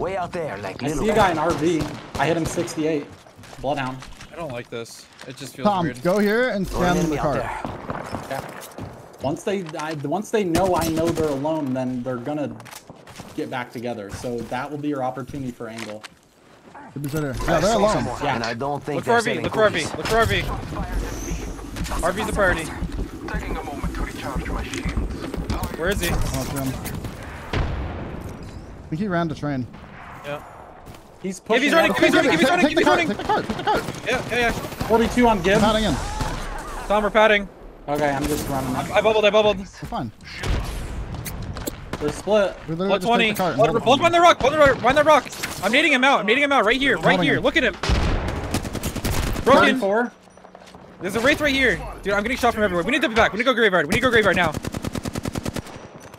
Way out there, like I little. see a guy in RV. I hit him 68. Bloodhound. I don't like this. It just feels Tom, weird. go here and Or an scan the out car. there. Yeah. Once they I, once they know I know they're alone, then they're gonna get back together. So that will be your opportunity for angle. Could be right. I Yeah, they're alone. Yeah. And I don't think Look they're for RV. selling Look for cookies. RV. Look for RV. RV's the priority. Taking a moment to recharge my shields. Where is he? Oh, it's him. I think he ran the train. Yeah. He's Give pushing. he's running. Give he's running. Give he's running. Give the he's running. take the cart, take the cart. Yeah, yeah, yeah. 42 on Gib. Padding in. Tom, we're padding. Okay, I'm just running up. I bubbled. I bubbled. We're fine. They're split. We literally Blood 20. the cart. Blood, hold blood behind the rock. Blood behind the rock. I'm nading him out. I'm nading him out right here. Right holding here. him. Look at him. Broken. 34. There's a wraith right here. Dude, I'm getting shot from everywhere. We need to be back. We need to go graveyard. We need to go graveyard now.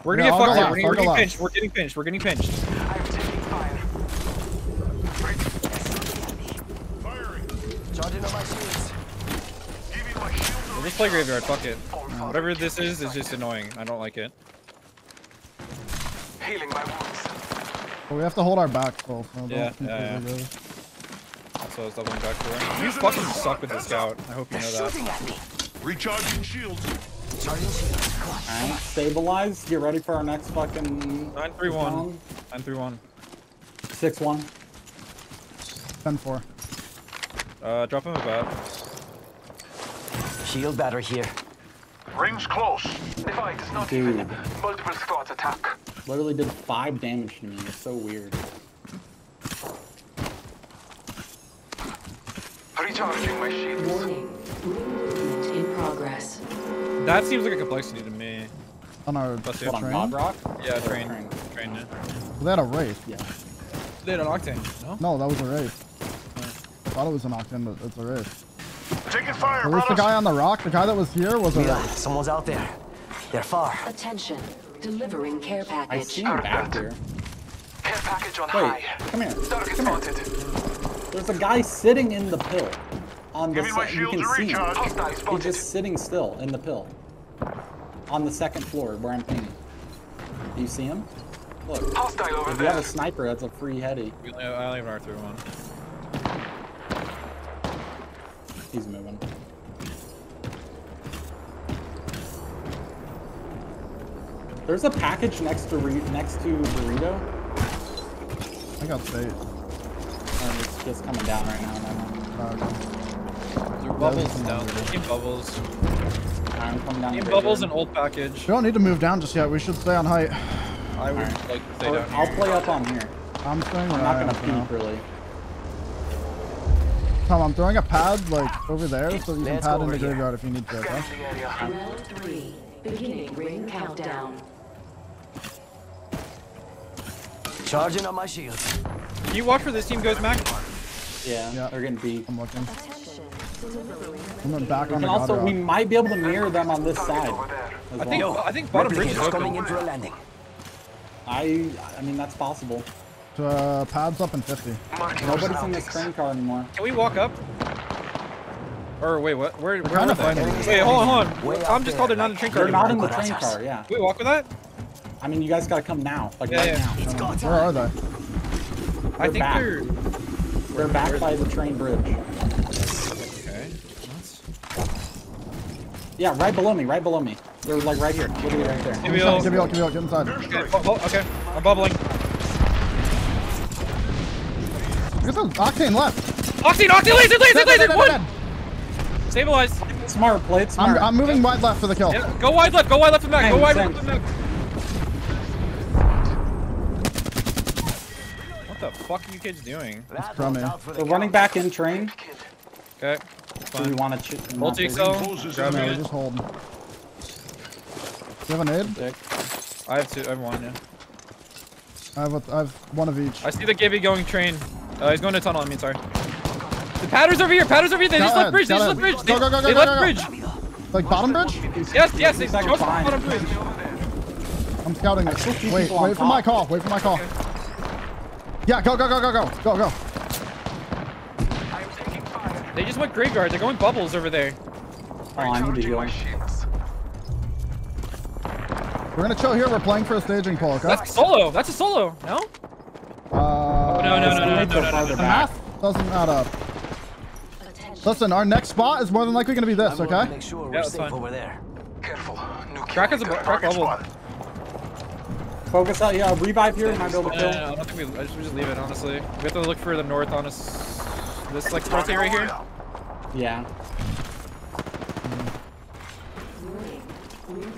We're gonna Yeah, get I'll go fucked here. We're, we're getting pinched. We're getting pinched. We're getting pinched. I'm taking fire. Charging on my shields. Giving my shields a We'll just play graveyard. Fuck it. All Whatever this is, is just annoying. I don't like it. Healing my wounds. But we have to hold our back full. So Yeah, yeah, yeah. go. That's what I was doubling back for. You fucking suck with the scout. I hope you They're know that. shooting at me. Recharging shields. Charging shields. Alright, stabilize. Get ready for our next fucking. 931. 931. 6 1. 10-4. Uh, drop him a bat. Shield battery here. Rings close. Divide is not Dude. even. Multiple squads attack. Literally did 5 damage to me. It's so weird. Recharging my shields. Warning. Movement in progress. That seems like a complexity to me. On our Plus, What train. God Rock? Yeah, Or train. Train, yeah. They had a wraith. Yeah. They had an octane, no? No, that was a wraith. I thought it was an octane, but it's a wraith. Taking fire, At least the guy on the rock, the guy that was here was a Mira, wraith. someone's out there. They're far. Attention. Delivering care package. I package. see him back here. Care package on Wait, high. come here. Target Come here. spotted. There's a guy sitting in the pill. On the Give me my se- you can to see him. He's just sitting still in the pill. On the second floor where I'm pinging. Do you see him? Look. Hostile over If you have a sniper, that's a free heady. I only have an R3 one. He's moving. There's a package next to re next to burrito. I got state. And it's just coming down right now. Never mind. Uh, Your bubbles down. Team bubbles. I'm coming down. Team bubbles graveyard. and old package. we don't need to move down just yet. We should stay on height. I would Alright. like to stay Or down I'll play up on here. I'm staying where I'm not gonna for peek really. Tom, I'm throwing a pad like over there so you can Let's pad in the here. graveyard if you need to. Okay? Scanning the area. Round three. Beginning ring countdown. Charging on my shield. Can you watch where this team goes, Mac? Yeah, Yeah. they're getting beat. I'm looking. Attention. Delivering. I'm going back We on can the also, we rock. might be able to mirror them on this side. over there. I think well. I think bottom bridge is coming open. in for a landing. I, I mean that's possible. Uh, pads up in 50. Marking Nobody's in this surroundings. train car anymore. Can we walk up? Or wait, what? Where? Where trying are to find they? Wait, hold on, hold on. out I'm just there, called it not in the train car. They're not in the Gracias. train car, yeah. Can we walk with that? I mean, you guys gotta come now, like Yeah, right yeah. now. It's go Where are they? I think back. they're. They're back by the train bridge. Okay. Yeah, right below me, right below me. They're like right here, literally right there. Give me all. Give me all, give me all, get inside. Okay, oh, oh, okay. I'm bubbling. Get the octane left. Octane, Octane, laser, laser, Dead, dead, laser, dead, one! dead. Stabilize. Smart, play it smart. I'm, I'm moving wide left for the kill. Yeah, go wide left, go wide left and back, go wide same. left and back. What the fuck are you kids doing? That from one's me. out for the They're running back in train. Okay. Do we want to? Ch- Multi not excel. Closes Grab. No, just hold. Do you have a nade? Dick. I have two. I have one. Yeah. I have, a, I have one of each. I see the Gibby going train. Uh, he's going to tunnel. I mean, sorry. The patter's over here. Patter's over here. They just left bridge. They just left bridge. Go, They, go, go, go, they left go, go. bridge. Like bottom bridge? Yes, yes. They Second crossed the fine. bottom bridge. I'm scouting it. Wait, wait for my call. Wait for my call. Yeah, go, go, go, go, go. Go, go. I am taking fire. They just went graveyard. They're going bubbles over there. Oh, I need to Recharging heal. We're gonna chill here. We're playing for a staging pull, okay? That's solo. That's a solo. No? Teammates no, are no, no, farther no. The math doesn't add up. Listen, our next spot is more than likely going to be this, I'm going to okay? make sure we're Yeah, that's safe fine. over there. Careful. New Crack is a crack target bubble. Focus out. Yeah, revive here. Might be able to kill. no, no, I don't think we. I just, we just leave it. Honestly, we have to look for the north on us. This like rotate right here. Yeah. Warning.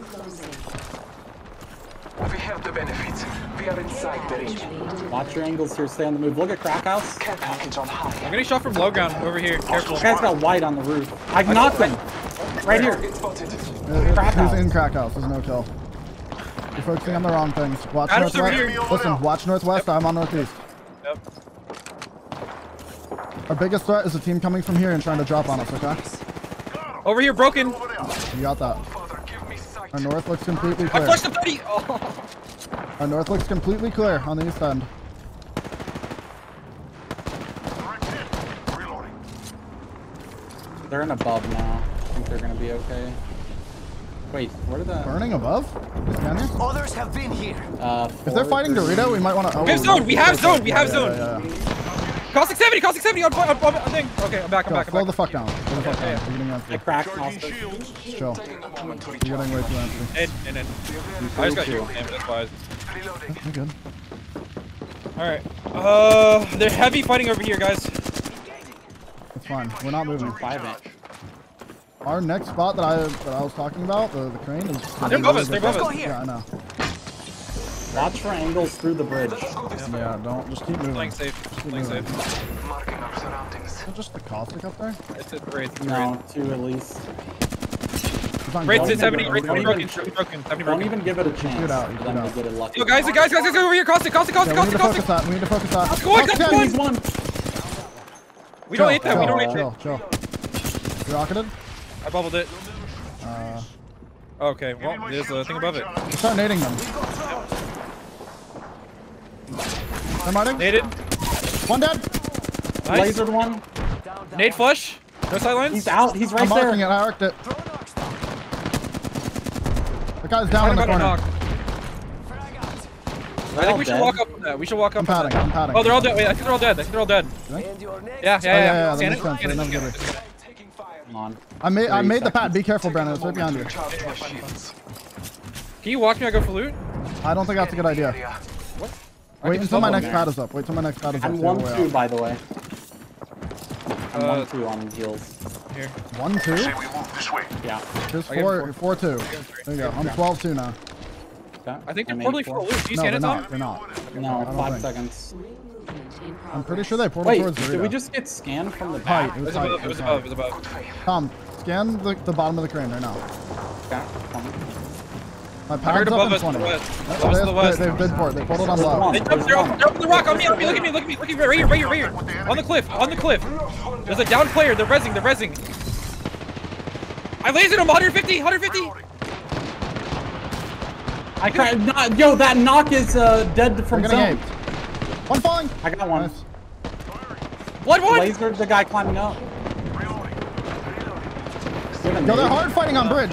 Ring closing. We have the benefits. We are inside the Package range. Watch your angles here. Stay on the move. Look at crack house. Care package on high. I'm getting shot from low ground over here. Careful. This guy's got white on the roof. I knocked him. Right here. Target spotted. Uh, He's in crack house. There's no kill. You're focusing on the wrong things. Watch Adam's northwest. here. Listen, watch northwest. I'm on northeast. Yep. Our biggest threat is a team coming from here and trying to drop on us, okay? Over here, broken. You got that. Our north looks completely clear. I clear. flushed the 30. Oh. Our north looks completely clear on the east end. They're in above now. I think they're gonna be okay. Wait, where did that? Burning above? Is he here? Others have been here. Uh, If they're fighting Dorito, we might want to. Oh, We have zone, we have zone, we have yeah, Cost 670. Cost 670 on, on, on, on thing. Okay, I'm back. I'm Go, back. slow I'm the back. fuck down. Slow the fuck Yeah, down. yeah. We're getting I cracked Charging Monster. shields. Chill. Taking a moment to We're getting way too empty. In, in, in. I just got you. Damn, that's wise. Reloading. You're good. All right. Uh, they're heavy fighting over here, guys. It's fine. We're not moving. Five inch. Our next spot that I that I was talking about, the, the crane, is. They're above us. They're above Let's go here. Yeah, I know. Watch for angles through the bridge. Yeah, don't just keep moving. Playing safe. Playing safe. Marking our surroundings. Is it just the caustic up there? It's a great. It's No, two at least. It's on at 70. Don't Raid's broken. 70 broken. Don't broken. even give it a chance. Shoot out, for shoot out. get it lucky. Yo, guys, guys, guys, guys, over here. Caustic, caustic, caustic, Yeah, we need caustic, to focus caustic. We need to focus that. Let's go, let's Caustic go. he's one. We don't hit that. We don't hit that. chill, chill. You rocketed? I bubbled it. Uh, Okay, well, there's a thing above it. start nading them. They're mighting. Naded. One dead. Nice. Lasered one. Nade flush. No sidelines. He's out. He's right I'm marking it. I arced it. The guy's down in the Talking about a corner. knock. I think all we should walk up on that. We should walk up. I'm up on padding. that. I'm padding. Oh, they're all dead. Wait, I think they're all dead. I think they're all dead. And your. Yeah, yeah, Oh, yeah, yeah. yeah, Scan that it, makes scan it, it. Come on. I made I made the pad. Be careful, Brandon. It's right behind you. Recharge my shields. Can you walk me? I go for loot. I don't think that's a good idea. Area. I Wait until my next there. pad is up. Wait till my next pad is up. I'm one two, by the way. I'm Uh, one two on heals. Here. One two. Say we move this way. Yeah. There's I get four four. four two. There you go. I'm 12 two now. I think they're I'm portaling eight, for four. loot. Do you No, scan they're it, not. Tom? They're not. No, five think. seconds. Ring movement in progress. I'm pretty sure they portaled Wait, towards did we just get scanned from the Height. back? It It was was height. above. It was above. It was above. Tom, scan the, the bottom of the crane right now. Okay. come. My I heard pad's up above in us 20. the west. They, Above us to the west. they, have been port. They portaled on There's low. one. They jumped, they're they're up on the rock on me, on me, look at me, look at me, look at me, right here, right here, right here. On the cliff, on the cliff. There's a down player, they're rezzing, they're rezzing. I lasered him, 150, 150. I can't. Not, yo, that knock is uh, dead from getting zone. aimed. One falling. I got one. Nice. Blood one. Lasered the guy climbing up. Give Yo, they're hard fighting on bridge.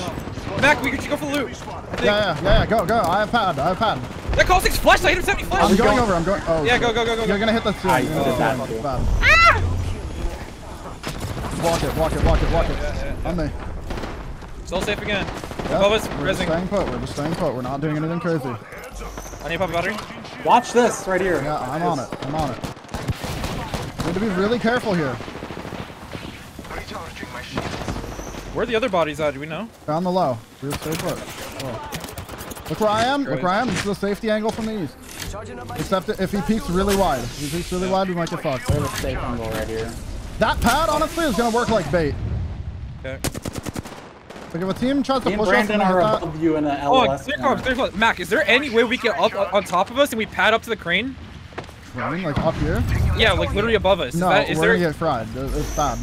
Mac, we should go for the loot. I think. Yeah, yeah, yeah, yeah. Go, go. I have pad. I have pad. That call six flash, I hit him 70 flash. I'm going over. I'm going. Oh. Yeah, go, go, go, go, You're gonna hit the ceiling. I You're gonna did that ceiling. too. Bad. Walk it, walk it, walk it, walk it. On me. Still safe again. Yep, Above us, We're just staying put. We're just staying put. We're not doing anything crazy. I need to pop battery. Watch this right here. Yeah, I'm on it. I'm on it. Need to be really careful here. Recharging my shields. Where are the other bodies at? Do we know? Down the low. We're stay put. Whoa. Look where I am. Look where I am. This is a safety angle from the east. Charging up my Except if he peeks really wide. If he peeks really wide, we might get fucked. They have a safe angle right here. That pad, honestly, is gonna work like bait. Okay. Like if a team tries to Me and push us Brandon and are hit that, above you in a Oh, LOS. clear corner. comms. Mac, is there any way we get up on top of us and we pad up to the crane? Running, like up here. Yeah, like literally above us. Is No, that, is we're there... gonna get fried. It's bad.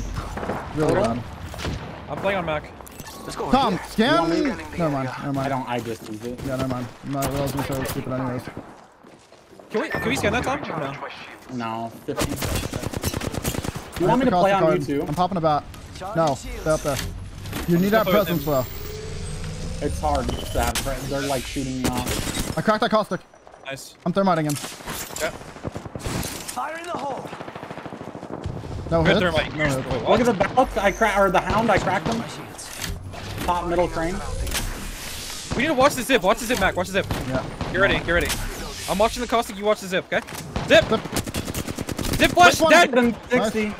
Really Total? bad. I'm playing on Mac. Let's go. Tom, here. scan. me- Never mind. Never I mind. don't. I just use it. Yeah, never mind. I'm not, I was gonna say it was stupid anyways. Can we, can we scan that, Tom? Or No. My. No, 15. I You want me to play on cards. you I'm popping about. No, shields. stay up there. You need to have play with presence him. though. It's hard to have. fr- They're like shooting me off. I cracked that caustic. Nice. I'm thermiting him. Yep. Fire in the hole. No Good hits. thermite. No hits. Wait, Look at the belt. I cracked, or the hound. I cracked him. Top middle crane. We need to watch the zip. Watch the zip, Mac. Watch the zip. Yeah. Get ready. Get ready. I'm watching the caustic. You watch the zip, okay? Zip. Zip. Zip flush. This one. Dead. Hit him 60.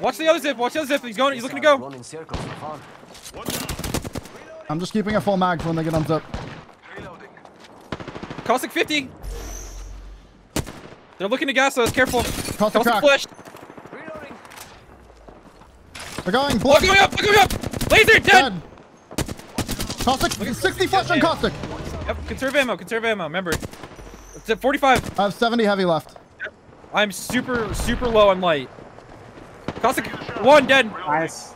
Watch the other zip. Watch the other zip. He's going. He's looking to go. Run in circles for fun. I'm just keeping a full mag for when they get unzipped. Reloading. Caustic 50. They're looking to gas us. Careful. Caustic Caustic crack. flash. Reloading. They're going. Oh, Look Blood. going up. Look going up. Laser dead. Dead. Caustic. 60 flash on caustic. Yep. Conserve ammo. Conserve ammo. Remember. It's at 45. I have 70 heavy left. Yep. I'm super, super low on light. Caustic one dead. Nice.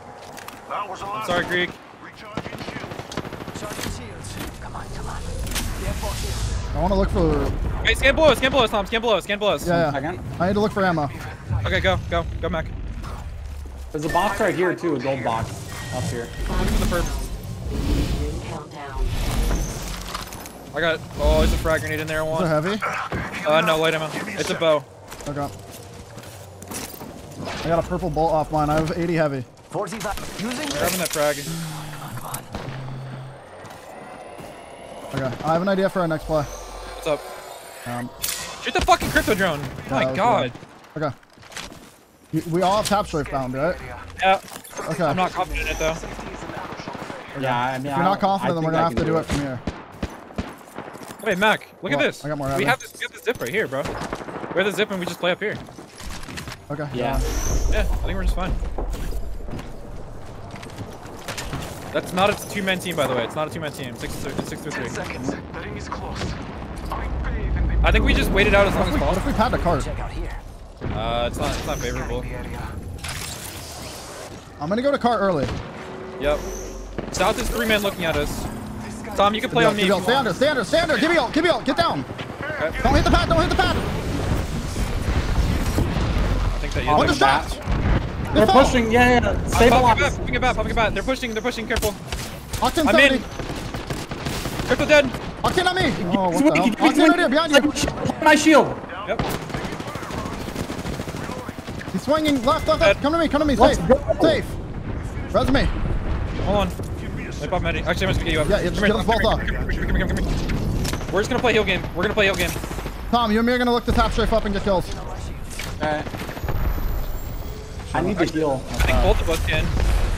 That was the last. Sorry, Greek. Recharging shields. Come on, come on. The airport here. I want to look for. Wait, scan below. Scan below Tom. Scan below. Scan below. Yeah, yeah. Second. I need to look for ammo. Okay, go, go, go, Mac. There's a box right here too. A gold box up here. The perp. Ring countdown. I got. Oh, there's a frag grenade in there. One. Is there want. heavy? Uh, no light ammo. It's a bow. Okay. I got a purple bolt off mine. I have 80 heavy. 45. Using Grabbing that frag. Okay. I have an idea for our next play. What's up? Um, Shoot the fucking crypto drone. Oh that my was god. okay. We all have tap strafe bound, right? Yeah. Okay. I'm not confident in it though. Yeah, I mean, if you're not confident, then we're gonna have to do it from here. Wait, Mac, look at this. I got more we have this. We have the zip right here, bro. We have the zip and we just play up here. Okay. Yeah. Yeah, I think we're just fine. That's not a two-man team, by the way. It's not a two-man team. Six, six, six through three. Ten seconds. The ring is closed. I bathe in the I think we just waited out as long as What if we pad the cart? check out here. Uh, it's not. It's not favorable. Area. I'm gonna go to cart early. Yep. South is three men looking at us. Tom, you can play Give on me. me if ult, you Stay want. under, stay under, stay under. Give me ult, give me ult. Get down. Okay. Don't hit the pad. Don't hit the pad. I think that you. On the Look at shot. that. They They're fall. pushing. Yeah, yeah. I'm popping it back. Popping it back. Popping it back. They're pushing. They're pushing. Careful. Octane I'm 70. in. Crypto dead. Octane on me. Oh, what the hell? Octane right here, behind you. My shield. Yep. He's swinging left, left, left. Come to me, come to me. Safe. Safe. Resume. Hold on. Let pop Medi. Actually, I'm just gonna get you up. Yeah, yeah, just Come get us both up. We're just gonna play heal game. We're gonna play heal game. Tom, you and me are gonna look the top strafe up and get kills. Okay. I need to heal. I think both of us can.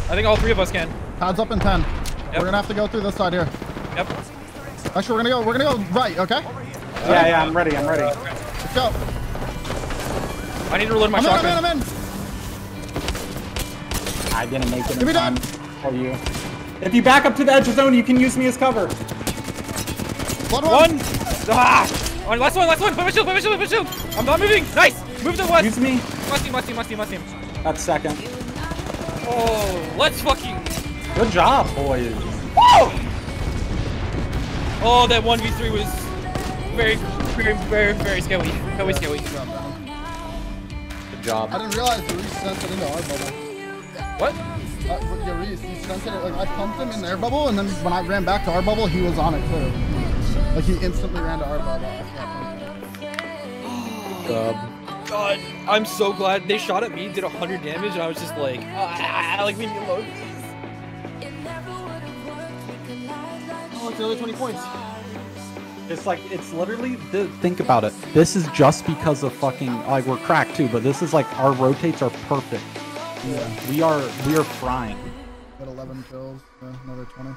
I think all three of us can. Pads up in 10. Yep. We're gonna have to go through this side here. Yep. Actually, we're gonna go. We're gonna go right. Okay. Yeah, yeah. I'm ready. I'm ready. Let's go. I need to reload my I'm in. I'm shotgun. in. I'm in. I didn't make it Give me time that. for you. If you back up to the edge of zone, you can use me as cover. Blood one. One. Ah! One. Last one. Last one. Put my shield. Put my shield. Put my shield. I'm not moving. Nice. Move to the west. Use me. Must team. Must team. Must team. Must team. That's second. Oh, let's fucking. Good job, boys. Oh, that one v three was very, very, very, very scary. Very scary. Good I didn't realize the Reese sent it into our bubble. What? Uh, yeah, Reese, he sent it. Like I pumped him in their bubble, and then when I ran back to our bubble, he was on it too. Like he instantly ran to our bubble. after I pumped him. God, I'm so glad they shot at me, did 100 damage, and I was just like, ah, like leave me alone. Oh, it's another 20 points. It's like it's literally. th- Think about it. This is just because of fucking like we're cracked too, but this is like our rotates are perfect. Yeah. We are we are frying. Got 11 kills. Yeah, another 20.